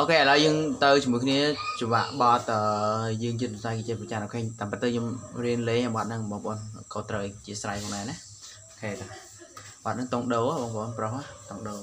OK ឥឡូវយើងទៅជាមួយគ្នាចាប់បទអឺយើងជាទន្សាយគេជាព្រះចន្ទ OK តាមពិតទៅខ្ញុំរៀនលេងបទហ្នឹងបងប្អូនក៏ត្រូវអធ្យាស្រ័យផងដែរណា OK តាបទហ្នឹង ton Do ហ៎បងប្អូនប្រុសហ៎ ton Do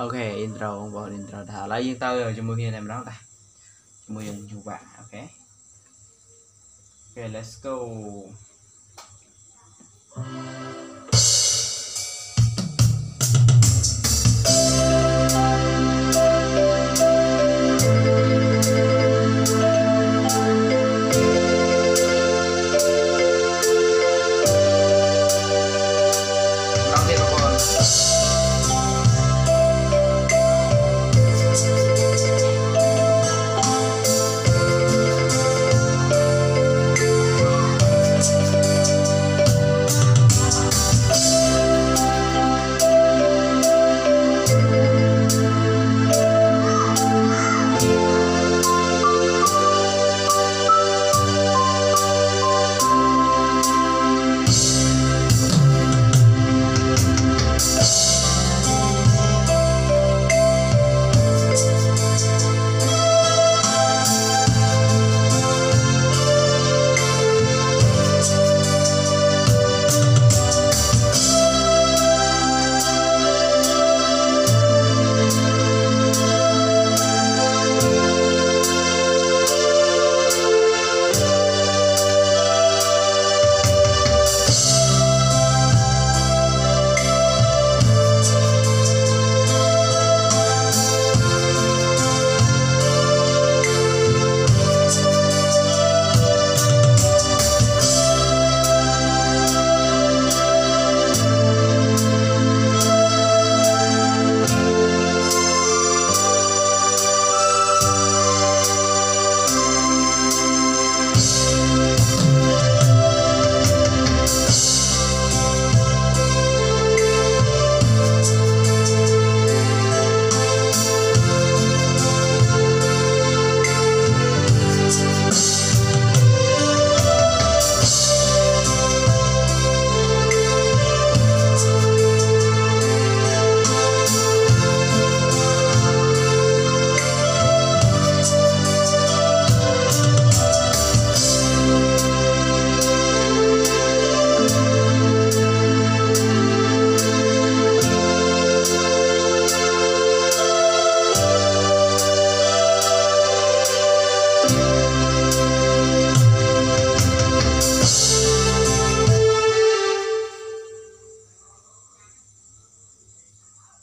OK intro បងប្អូន intro ថាឥឡូវយើងទៅជាមួយគ្នាតែម្ដងតាជាមួយយើងជួបាអូខេអូខេ let's go